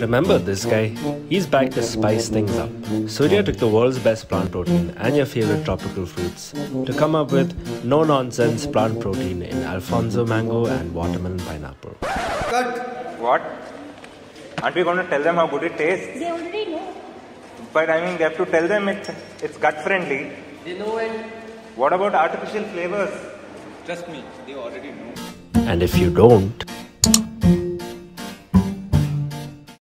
Remember this guy? He's back to spice things up. Surya took the world's best plant protein and your favorite tropical fruits to come up with no nonsense plant protein in Alphonso mango and watermelon pineapple. Cut. What? Aren't we going to tell them how good it tastes? They already know. But I mean, we have to tell them it's, it's gut friendly. They know it. What about artificial flavors? Trust me, they already know. And if you don't,